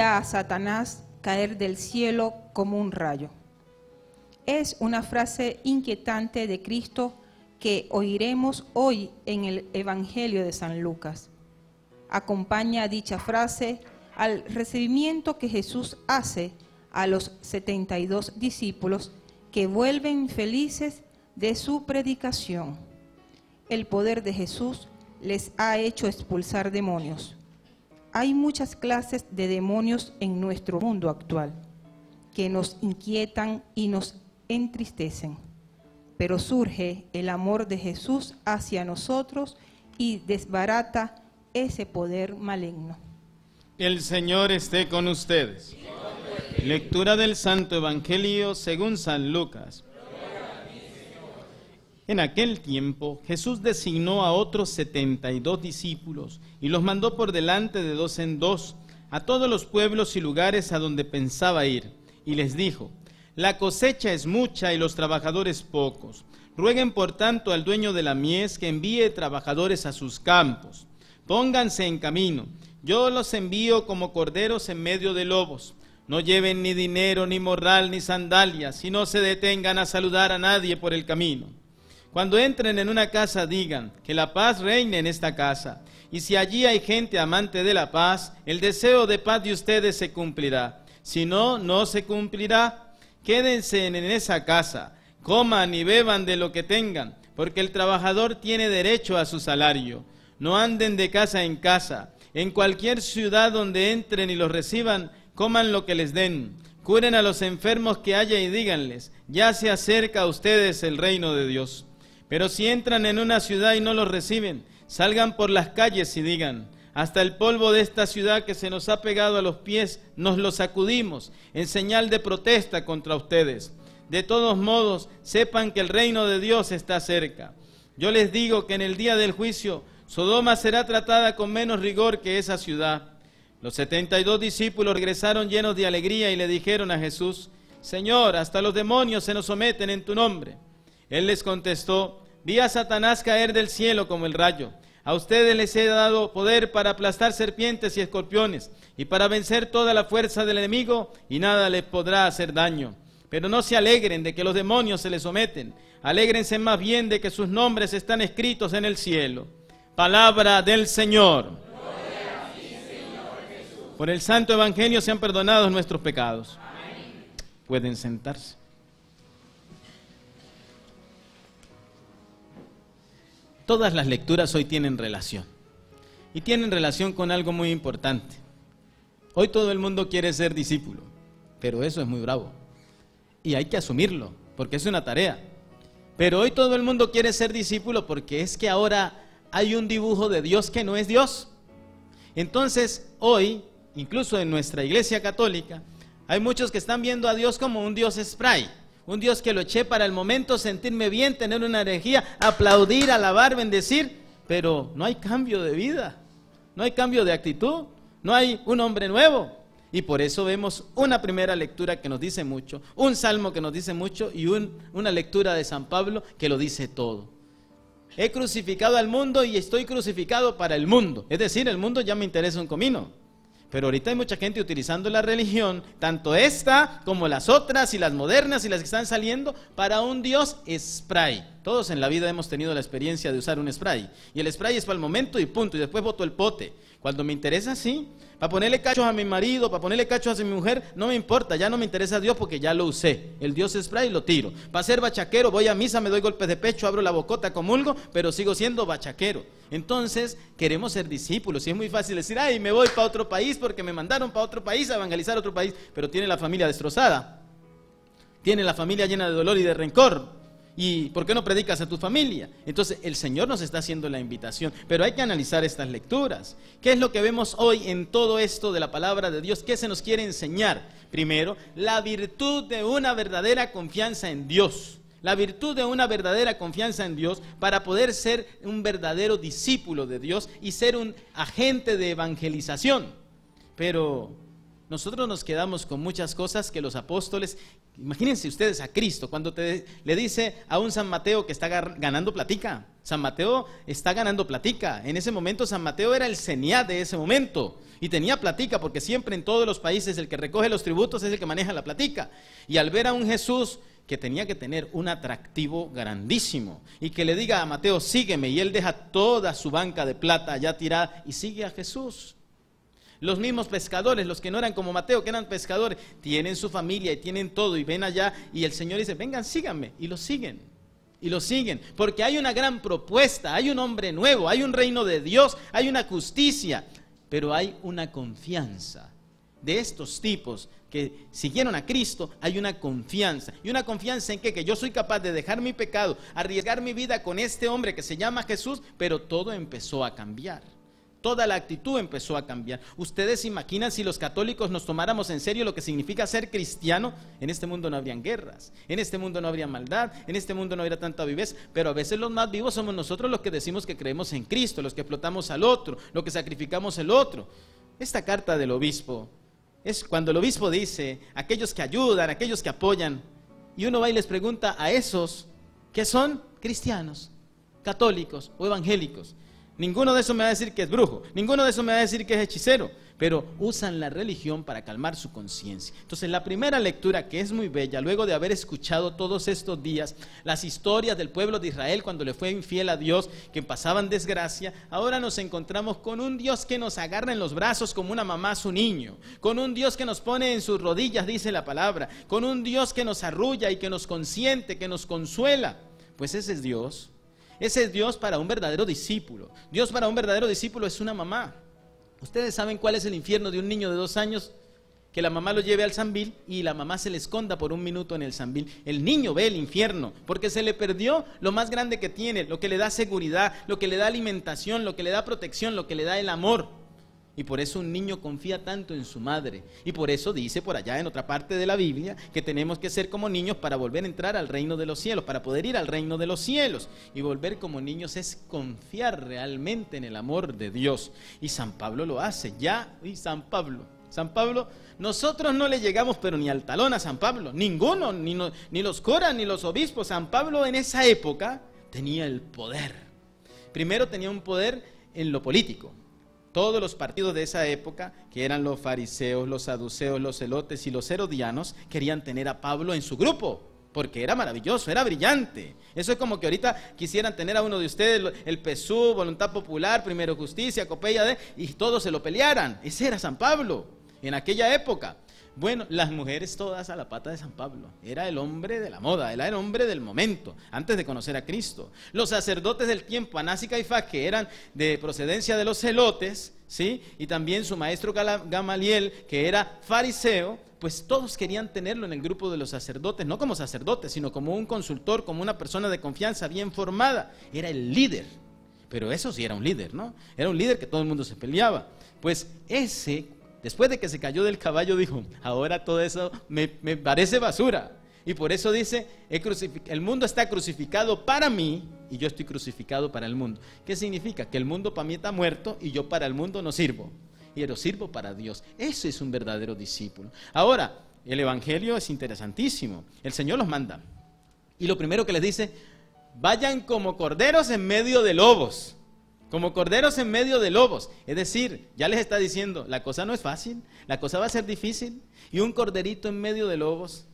A Satanás caer del cielo como un rayo. Es una frase inquietante de Cristo que oiremos hoy en el Evangelio de San Lucas. Acompaña dicha frase al recibimiento que Jesús hace a los 72 discípulos que vuelven felices de su predicación. El poder de Jesús les ha hecho expulsar demonios. Hay muchas clases de demonios en nuestro mundo actual que nos inquietan y nos entristecen, pero surge el amor de Jesús hacia nosotros y desbarata ese poder maligno. El Señor esté con ustedes. Lectura del Santo Evangelio según San Lucas. En aquel tiempo Jesús designó a otros setenta y dos discípulos y los mandó por delante de dos en dos a todos los pueblos y lugares a donde pensaba ir, y les dijo, la cosecha es mucha y los trabajadores pocos. Rueguen por tanto al dueño de la mies que envíe trabajadores a sus campos. Pónganse en camino. Yo los envío como corderos en medio de lobos. No lleven ni dinero, ni morral, ni sandalias, y no se detengan a saludar a nadie por el camino. Cuando entren en una casa, digan que la paz reine en esta casa. Y si allí hay gente amante de la paz, el deseo de paz de ustedes se cumplirá. Si no, no se cumplirá. Quédense en esa casa, coman y beban de lo que tengan, porque el trabajador tiene derecho a su salario. No anden de casa en casa. En cualquier ciudad donde entren y los reciban, coman lo que les den. Curen a los enfermos que haya y díganles, ya se acerca a ustedes el reino de Dios. Pero si entran en una ciudad y no los reciben, salgan por las calles y digan, hasta el polvo de esta ciudad que se nos ha pegado a los pies, nos lo sacudimos en señal de protesta contra ustedes. De todos modos, sepan que el reino de Dios está cerca. Yo les digo que en el día del juicio, Sodoma será tratada con menos rigor que esa ciudad. Los setenta y dos discípulos regresaron llenos de alegría y le dijeron a Jesús, Señor, hasta los demonios se nos someten en tu nombre. Él les contestó, vi a Satanás caer del cielo como el rayo. A ustedes les he dado poder para aplastar serpientes y escorpiones y para vencer toda la fuerza del enemigo y nada les podrá hacer daño. Pero no se alegren de que los demonios se les someten. Alégrense más bien de que sus nombres están escritos en el cielo. Palabra del Señor. Por el Santo Evangelio se han perdonado nuestros pecados. Pueden sentarse. Todas las lecturas hoy tienen relación. Y tienen relación con algo muy importante. Hoy todo el mundo quiere ser discípulo, pero eso es muy bravo. Y hay que asumirlo, porque es una tarea. Pero hoy todo el mundo quiere ser discípulo porque es que ahora hay un dibujo de Dios que no es Dios. Entonces, hoy, incluso en nuestra iglesia católica, hay muchos que están viendo a Dios como un Dios spray un Dios que lo eché para el momento, sentirme bien, tener una energía, aplaudir, alabar, bendecir, pero no hay cambio de vida, no hay cambio de actitud, no hay un hombre nuevo. Y por eso vemos una primera lectura que nos dice mucho, un salmo que nos dice mucho y una lectura de San Pablo que lo dice todo. He crucificado al mundo y estoy crucificado para el mundo. Es decir, el mundo ya me interesa un comino. Pero ahorita hay mucha gente utilizando la religión, tanto esta como las otras y las modernas y las que están saliendo, para un Dios spray. Todos en la vida hemos tenido la experiencia de usar un spray. Y el spray es para el momento y punto. Y después boto el pote. Cuando me interesa, sí. Para ponerle cachos a mi marido, para ponerle cachos a mi mujer, no me importa, ya no me interesa Dios porque ya lo usé. El Dios spray lo tiro. Para ser bachaquero, voy a misa, me doy golpes de pecho, abro la bocota, comulgo, pero sigo siendo bachaquero. Entonces, queremos ser discípulos y es muy fácil decir, ay, me voy para otro país porque me mandaron para otro país a evangelizar otro país, pero tiene la familia destrozada. Tiene la familia llena de dolor y de rencor. ¿Y por qué no predicas a tu familia? Entonces el Señor nos está haciendo la invitación, pero hay que analizar estas lecturas. ¿Qué es lo que vemos hoy en todo esto de la palabra de Dios? ¿Qué se nos quiere enseñar? Primero, la virtud de una verdadera confianza en Dios. la virtud de una verdadera confianza en Dios para poder ser un verdadero discípulo de Dios y ser un agente de evangelización. Pero nosotros nos quedamos con muchas cosas que los apóstoles, imagínense ustedes a Cristo, cuando te, le dice a un San Mateo que está ganando platica, San Mateo está ganando platica, en ese momento San Mateo era el ceniat de ese momento y tenía platica porque siempre en todos los países el que recoge los tributos es el que maneja la platica. Y al ver a un Jesús que tenía que tener un atractivo grandísimo y que le diga a Mateo, sígueme, y él deja toda su banca de plata allá tirada y sigue a Jesús. Los mismos pescadores, los que no eran como Mateo, que eran pescadores, tienen su familia y tienen todo y ven allá y el Señor dice, vengan, síganme, y lo siguen. Y lo siguen, porque hay una gran propuesta, hay un hombre nuevo, hay un reino de Dios, hay una justicia, pero hay una confianza de estos tipos que siguieron a Cristo, hay una confianza. ¿Y una confianza en qué? Que yo soy capaz de dejar mi pecado, arriesgar mi vida con este hombre que se llama Jesús, pero todo empezó a cambiar. Toda la actitud empezó a cambiar. ¿Ustedes imaginan si los católicos nos tomáramos en serio lo que significa ser cristiano? En este mundo no habrían guerras, en este mundo no habría maldad, en este mundo no habría tanta viveza, pero a veces los más vivos somos nosotros los que decimos que creemos en Cristo, los que explotamos al otro, los que sacrificamos al otro. Esta carta del obispo es cuando el obispo dice, aquellos que ayudan, aquellos que apoyan, y uno va y les pregunta a esos que son cristianos, católicos o evangélicos. Ninguno de esos me va a decir que es brujo, ninguno de esos me va a decir que es hechicero, pero usan la religión para calmar su conciencia. Entonces, la primera lectura, que es muy bella, luego de haber escuchado todos estos días las historias del pueblo de Israel cuando le fue infiel a Dios, que pasaban desgracia, ahora nos encontramos con un Dios que nos agarra en los brazos como una mamá a su niño, con un Dios que nos pone en sus rodillas, dice la palabra, con un Dios que nos arrulla y que nos consiente, que nos consuela. Pues ese es Dios. Ese es Dios para un verdadero discípulo. Dios para un verdadero discípulo es una mamá. ¿Ustedes saben cuál es el infierno de un niño de dos años? Que la mamá lo lleve al zambil y la mamá se le esconda por un minuto en el zambil. El niño ve el infierno porque se le perdió lo más grande que tiene, lo que le da seguridad, lo que le da alimentación, lo que le da protección, lo que le da el amor. Y por eso un niño confía tanto en su madre. Y por eso dice por allá en otra parte de la Biblia que tenemos que ser como niños para volver a entrar al reino de los cielos, para poder ir al reino de los cielos. Y volver como niños es confiar realmente en el amor de Dios. Y San Pablo lo hace, ya, y San Pablo. San Pablo, nosotros no le llegamos pero ni al talón a San Pablo, ninguno, ni, ni los curas, ni los obispos. San Pablo en esa época tenía el poder. Primero tenía un poder en lo político, todos los partidos de esa época, que eran los fariseos, los saduceos, los celotes y los herodianos, querían tener a Pablo en su grupo, porque era maravilloso, era brillante. Eso es como que ahorita quisieran tener a uno de ustedes, el PSU, Voluntad Popular, Primero Justicia, Copella de, y todos se lo pelearan. Ese era San Pablo en aquella época. Bueno, las mujeres todas a la pata de San Pablo. Era el hombre de la moda, era el hombre del momento, antes de conocer a Cristo. Los sacerdotes del tiempo, Anás y Caifás, que eran de procedencia de los celotes, ¿sí? Y también su maestro Gamaliel, que era fariseo, pues todos querían tenerlo en el grupo de los sacerdotes, no como sacerdote, sino como un consultor, como una persona de confianza bien formada. Era el líder. Pero eso sí era un líder, ¿no? Era un líder que todo el mundo se peleaba. Pues ese Después de que se cayó del caballo, dijo, ahora todo eso me, parece basura. Y por eso dice, el mundo está crucificado para mí y yo estoy crucificado para el mundo. ¿Qué significa? Que el mundo para mí está muerto y yo para el mundo no sirvo. Y yo sirvo para Dios. Eso es un verdadero discípulo. Ahora, el Evangelio es interesantísimo. El Señor los manda. Y lo primero que les dice, vayan como corderos en medio de lobos como corderos en medio de lobos. Es decir, ya les está diciendo, la cosa no es fácil, la cosa va a ser difícil. Y un corderito en medio de lobos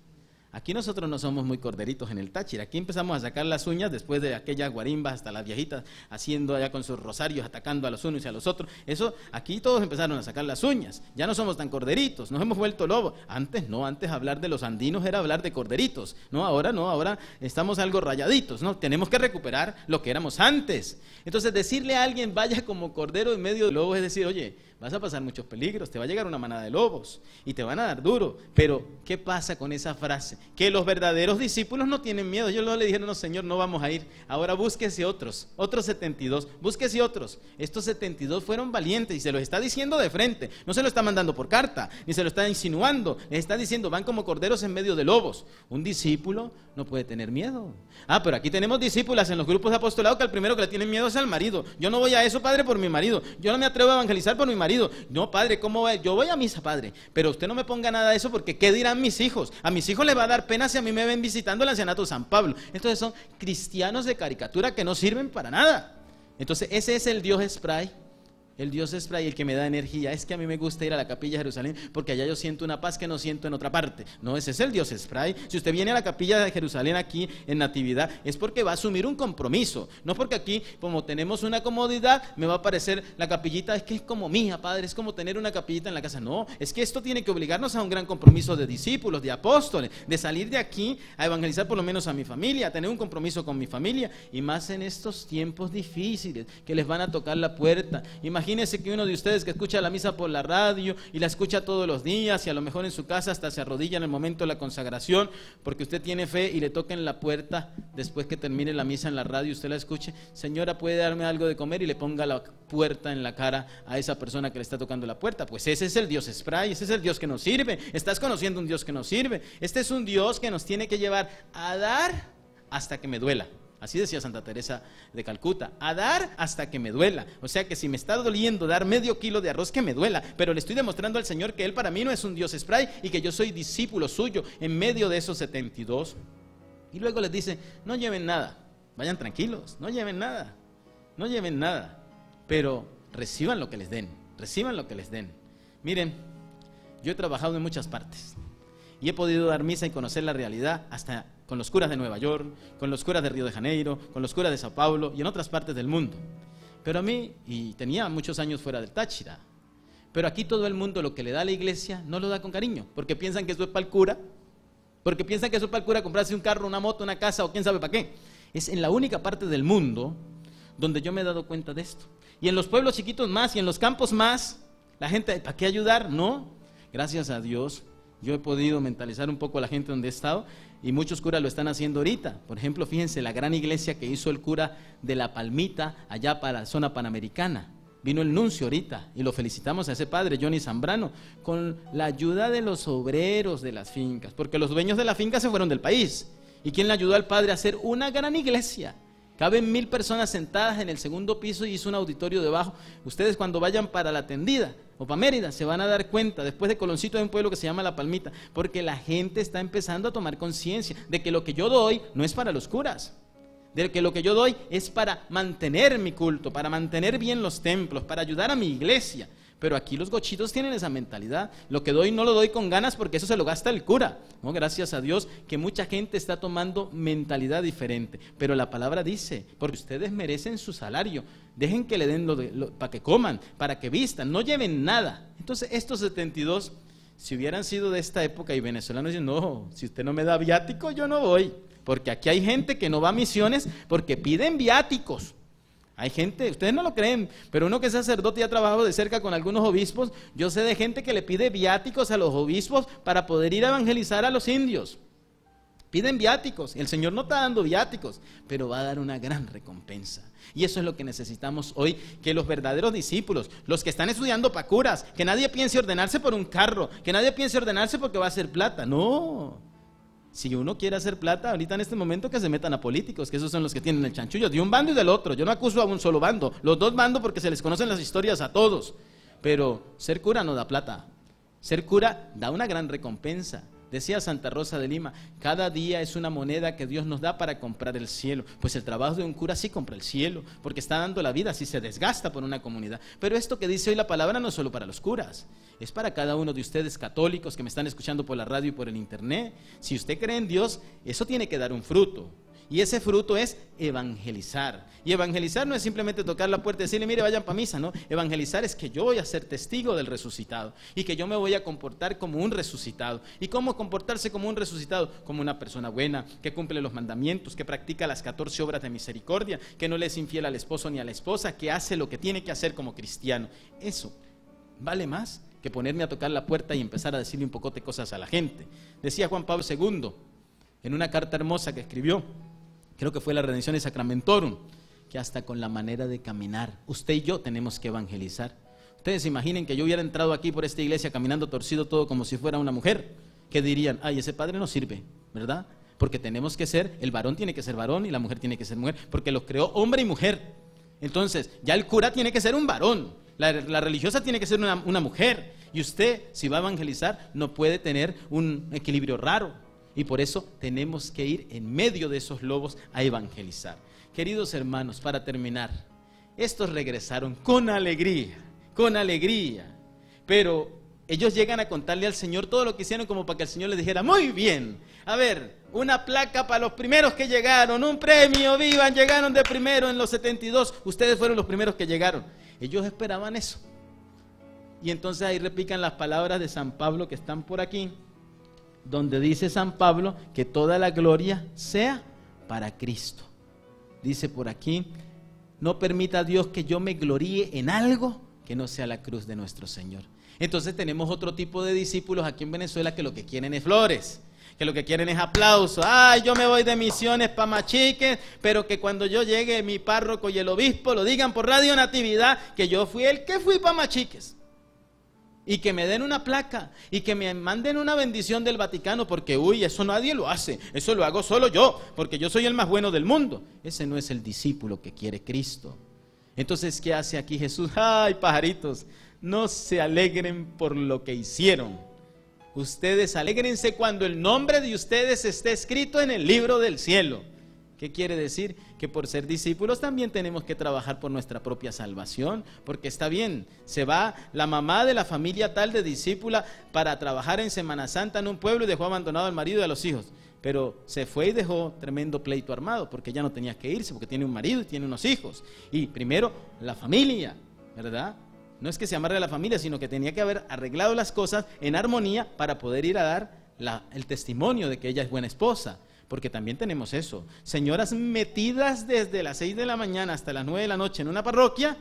Aquí nosotros no somos muy corderitos en el Táchira. Aquí empezamos a sacar las uñas después de aquellas guarimbas hasta las viejitas haciendo allá con sus rosarios, atacando a los unos y a los otros. Eso, aquí todos empezaron a sacar las uñas. Ya no somos tan corderitos, nos hemos vuelto lobos. Antes no, antes hablar de los andinos era hablar de corderitos. No, ahora no, ahora estamos algo rayaditos. No, tenemos que recuperar lo que éramos antes. Entonces decirle a alguien vaya como cordero en medio de lobos es decir, oye, vas a pasar muchos peligros, te va a llegar una manada de lobos y te van a dar duro. Pero, ¿qué pasa con esa frase? que los verdaderos discípulos no tienen miedo. Ellos no le dijeron, no, Señor, no vamos a ir. Ahora búsquese otros, otros 72, búsquese otros. Estos 72 fueron valientes y se los está diciendo de frente. No se lo está mandando por carta, ni se lo está insinuando. Les está diciendo, van como corderos en medio de lobos. Un discípulo no puede tener miedo. Ah, pero aquí tenemos discípulas en los grupos de apostolado que el primero que le tienen miedo es al marido. Yo no voy a eso, padre, por mi marido. Yo no me atrevo a evangelizar por mi marido. No, padre, ¿cómo va? Yo voy a misa, padre. Pero usted no me ponga nada de eso porque ¿qué dirán mis hijos? A mis hijos les va a dar pena si a mí me ven visitando el ancianato San Pablo. Entonces son cristianos de caricatura que no sirven para nada. Entonces ese es el Dios spray el Dios es el que me da energía. Es que a mí me gusta ir a la capilla de Jerusalén porque allá yo siento una paz que no siento en otra parte. No, ese es el Dios spray. Si usted viene a la capilla de Jerusalén aquí en Natividad, es porque va a asumir un compromiso. No porque aquí, como tenemos una comodidad, me va a parecer la capillita, es que es como mía, Padre, es como tener una capillita en la casa. No, es que esto tiene que obligarnos a un gran compromiso de discípulos, de apóstoles, de salir de aquí a evangelizar por lo menos a mi familia, a tener un compromiso con mi familia. Y más en estos tiempos difíciles que les van a tocar la puerta. Imagínense Imagínese que uno de ustedes que escucha la misa por la radio y la escucha todos los días y a lo mejor en su casa hasta se arrodilla en el momento de la consagración porque usted tiene fe y le toca en la puerta después que termine la misa en la radio usted la escuche, señora, ¿puede darme algo de comer? Y le ponga la puerta en la cara a esa persona que le está tocando la puerta. Pues ese es el Dios spray, ese es el Dios que nos sirve. Estás conociendo un Dios que nos sirve. Este es un Dios que nos tiene que llevar a dar hasta que me duela. Así decía Santa Teresa de Calcuta, a dar hasta que me duela. O sea que si me está doliendo dar medio kilo de arroz, que me duela. Pero le estoy demostrando al Señor que Él para mí no es un Dios spray y que yo soy discípulo suyo en medio de esos 72. Y luego les dice, no lleven nada, vayan tranquilos, no lleven nada, no lleven nada. Pero reciban lo que les den, reciban lo que les den. Miren, yo he trabajado en muchas partes y he podido dar misa y conocer la realidad hasta con los curas de Nueva York, con los curas de Río de Janeiro, con los curas de Sao Paulo y en otras partes del mundo. Pero a mí, y tenía muchos años fuera del Táchira, pero aquí todo el mundo lo que le da a la iglesia no lo da con cariño, porque piensan que eso es para el cura, porque piensan que eso es para el cura comprarse un carro, una moto, una casa o quién sabe para qué. Es en la única parte del mundo donde yo me he dado cuenta de esto. Y en los pueblos chiquitos más y en los campos más, la gente, ¿para qué ayudar? No. Gracias a Dios, yo he podido mentalizar un poco a la gente donde he estado y muchos curas lo están haciendo ahorita. Por ejemplo, fíjense la gran iglesia que hizo el cura de La Palmita allá para la zona panamericana. Vino el nuncio ahorita y lo felicitamos a ese padre, Johnny Zambrano, con la ayuda de los obreros de las fincas, porque los dueños de la finca se fueron del país. ¿Y quién le ayudó al padre a hacer una gran iglesia? Caben mil personas sentadas en el segundo piso y hizo un auditorio debajo. Ustedes cuando vayan para la tendida o para Mérida se van a dar cuenta, después de Coloncito hay un pueblo que se llama La Palmita, porque la gente está empezando a tomar conciencia de que lo que yo doy no es para los curas, de que lo que yo doy es para mantener mi culto, para mantener bien los templos, para ayudar a mi iglesia. Pero aquí los gochitos tienen esa mentalidad. Lo que doy no lo doy con ganas porque eso se lo gasta el cura. ¿no? Gracias a Dios que mucha gente está tomando mentalidad diferente. Pero la palabra dice, porque ustedes merecen su salario. Dejen que le den lo, para que coman, para que vistan, no lleven nada. Entonces estos 72, si hubieran sido de esta época y venezolanos dicen, no, si usted no me da viático, yo no voy. Porque aquí hay gente que no va a misiones porque piden viáticos. Hay gente, ustedes no lo creen, pero uno que es sacerdote y ha trabajado de cerca con algunos obispos, yo sé de gente que le pide viáticos a los obispos para poder ir a evangelizar a los indios. Piden viáticos, el Señor no está dando viáticos, pero va a dar una gran recompensa. Y eso es lo que necesitamos hoy, que los verdaderos discípulos, los que están estudiando para curas, que nadie piense ordenarse por un carro, que nadie piense ordenarse porque va a ser plata, no. Si uno quiere hacer plata, ahorita en este momento que se metan a políticos, que esos son los que tienen el chanchullo, de un bando y del otro. Yo no acuso a un solo bando, los dos bandos porque se les conocen las historias a todos. Pero ser cura no da plata. Ser cura da una gran recompensa. Decía Santa Rosa de Lima, cada día es una moneda que Dios nos da para comprar el cielo. Pues el trabajo de un cura sí compra el cielo, porque está dando la vida, si se desgasta por una comunidad. Pero esto que dice hoy la palabra no es solo para los curas, es para cada uno de ustedes católicos que me están escuchando por la radio y por el internet. Si usted cree en Dios, eso tiene que dar un fruto. Y ese fruto es evangelizar. Y evangelizar no es simplemente tocar la puerta y decirle, mire, vayan para misa, ¿no? Evangelizar es que yo voy a ser testigo del resucitado y que yo me voy a comportar como un resucitado. ¿Y cómo comportarse como un resucitado? Como una persona buena, que cumple los mandamientos, que practica las 14 obras de misericordia, que no le es infiel al esposo ni a la esposa, que hace lo que tiene que hacer como cristiano. Eso vale más que ponerme a tocar la puerta y empezar a decirle un poco de cosas a la gente. Decía Juan Pablo II, en una carta hermosa que escribió, creo que fue la Redención de Sacramentorum, que hasta con la manera de caminar, usted y yo tenemos que evangelizar. Ustedes imaginen que yo hubiera entrado aquí por esta iglesia caminando torcido todo como si fuera una mujer, que dirían, ay, ese padre no sirve, ¿verdad? Porque tenemos que ser, el varón tiene que ser varón y la mujer tiene que ser mujer, porque los creó hombre y mujer. Entonces, ya el cura tiene que ser un varón, la, religiosa tiene que ser una mujer, y usted, si va a evangelizar, no puede tener un equilibrio raro. Y por eso tenemos que ir en medio de esos lobos a evangelizar. Queridos hermanos, para terminar, estos regresaron con alegría, con alegría. Pero ellos llegan a contarle al Señor todo lo que hicieron como para que el Señor les dijera, muy bien, a ver, una placa para los primeros que llegaron, un premio, vivan, llegaron de primero en los 72, ustedes fueron los primeros que llegaron. Ellos esperaban eso. Y entonces ahí repican las palabras de San Pablo que están por aquí, donde dice San Pablo que toda la gloria sea para Cristo. Dice por aquí, no permita Dios que yo me gloríe en algo que no sea la cruz de nuestro Señor. Entonces tenemos otro tipo de discípulos aquí en Venezuela que lo que quieren es flores, que lo que quieren es aplauso. Ay, yo me voy de misiones para Machique, pero que cuando yo llegue mi párroco y el obispo lo digan por Radio Natividad que yo fui el que fui para Machiques y que me den una placa y que me manden una bendición del Vaticano, porque, uy, eso nadie lo hace, eso lo hago solo yo, porque yo soy el más bueno del mundo. Ese no es el discípulo que quiere Cristo. Entonces, ¿qué hace aquí Jesús? Ay, pajaritos, no se alegren por lo que hicieron. Ustedes alégrense cuando el nombre de ustedes esté escrito en el libro del cielo. ¿Qué quiere decir? Que por ser discípulos también tenemos que trabajar por nuestra propia salvación, porque está bien, se va la mamá de la familia tal de discípula para trabajar en Semana Santa en un pueblo y dejó abandonado al marido y a los hijos, pero se fue y dejó tremendo pleito armado, porque ya no tenía que irse, porque tiene un marido y tiene unos hijos. Y primero, la familia, ¿verdad? No es que se amarre a la familia, sino que tenía que haber arreglado las cosas en armonía para poder ir a dar la- el testimonio de que ella es buena esposa porque también tenemos eso. Señoras metidas desde las 6 de la mañana hasta las 9 de la noche en una parroquia,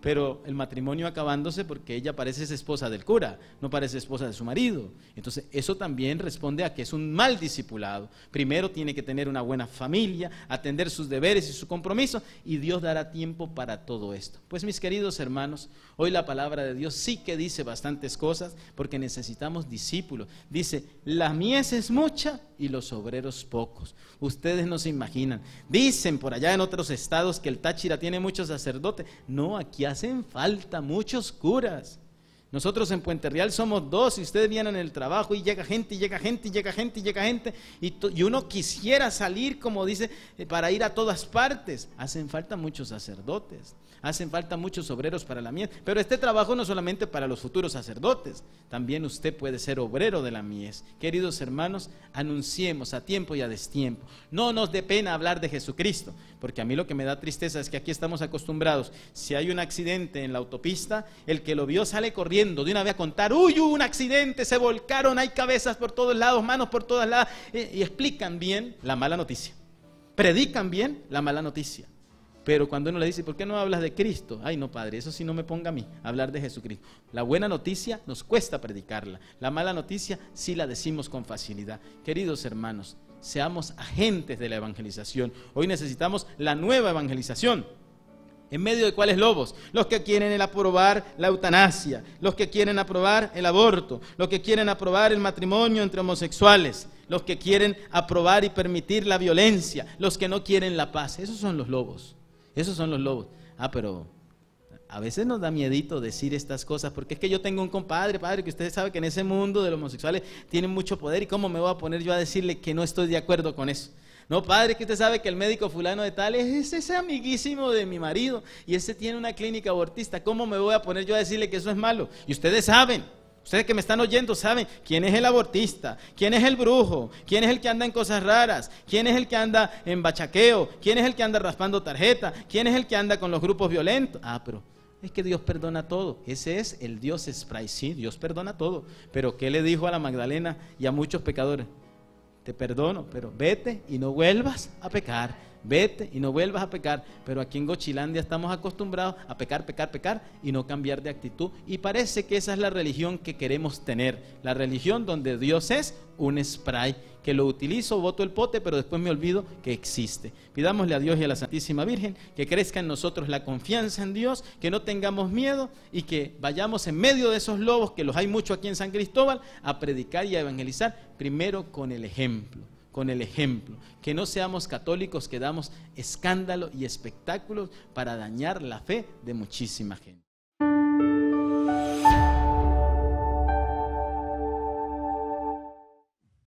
pero el matrimonio acabándose porque ella parece es esposa del cura, no parece esposa de su marido. Entonces, eso también responde a que es un mal discipulado. Primero tiene que tener una buena familia, atender sus deberes y su compromiso, y Dios dará tiempo para todo esto. Pues mis queridos hermanos, hoy la palabra de Dios sí que dice bastantes cosas, porque necesitamos discípulos. Dice, la mies es mucha y los obreros pocos. Ustedes no se imaginan. Dicen por allá en otros estados que el Táchira tiene muchos sacerdotes. No, aquí hacen falta muchos curas. Nosotros en Puente Real somos dos y ustedes vienen en el trabajo y llega gente y llega gente y llega gente y llega gente y, y uno quisiera salir, como dice, eh, para ir a todas partes. Hacen falta muchos sacerdotes, hacen falta muchos obreros para la mies. Pero este trabajo no solamente para los futuros sacerdotes, también usted puede ser obrero de la mies. Queridos hermanos, anunciemos a tiempo y a destiempo. No nos dé pena hablar de Jesucristo, porque a mí lo que me da tristeza es que aquí estamos acostumbrados. Si hay un accidente en la autopista, el que lo vio sale corriendo de una vez a contar, uy, un accidente, se volcaron, hay cabezas por todos lados, manos por todos lados, y explican bien la mala noticia. Predican bien la mala noticia. Pero cuando uno le dice, ¿por qué no hablas de Cristo? Ay, no, Padre, eso sí no me ponga a mí, hablar de Jesucristo. La buena noticia nos cuesta predicarla. La mala noticia sí la decimos con facilidad. Queridos hermanos, seamos agentes de la evangelización. Hoy necesitamos la nueva evangelización. ¿En medio de cuáles lobos? Los que quieren aprobar la eutanasia, los que quieren aprobar el aborto, los que quieren aprobar el matrimonio entre homosexuales, los que quieren aprobar y permitir la violencia, los que no quieren la paz. Esos son los lobos. Esos son los lobos. Ah, pero a veces nos da miedito decir estas cosas, porque es que yo tengo un compadre, padre, que usted sabe que en ese mundo de los homosexuales tienen mucho poder y cómo me voy a poner yo a decirle que no estoy de acuerdo con eso. No, padre, que usted sabe que el médico fulano de tal es ese amiguísimo de mi marido y ese tiene una clínica abortista. ¿Cómo me voy a poner yo a decirle que eso es malo? Y ustedes saben, ustedes que me están oyendo saben quién es el abortista, quién es el brujo, quién es el que anda en cosas raras, quién es el que anda en bachaqueo, quién es el que anda raspando tarjeta, quién es el que anda con los grupos violentos. Ah, pero es que Dios perdona todo. Ese es el Dios spray. Sí, Dios perdona todo. Pero ¿qué le dijo a la Magdalena y a muchos pecadores? Te perdono, pero vete y no vuelvas a pecar. Vete y no vuelvas a pecar. Pero aquí en Gochilandia estamos acostumbrados a pecar, pecar, pecar y no cambiar de actitud. Y parece que esa es la religión que queremos tener. La religión donde Dios es un spray que lo utilizo, voto el pote, pero después me olvido que existe. Pidámosle a Dios y a la Santísima Virgen que crezca en nosotros la confianza en Dios, que no tengamos miedo y que vayamos en medio de esos lobos, que los hay mucho aquí en San Cristóbal, a predicar y a evangelizar, primero con el ejemplo con el ejemplo, que no seamos católicos que damos escándalo y espectáculos para dañar la fe de muchísima gente.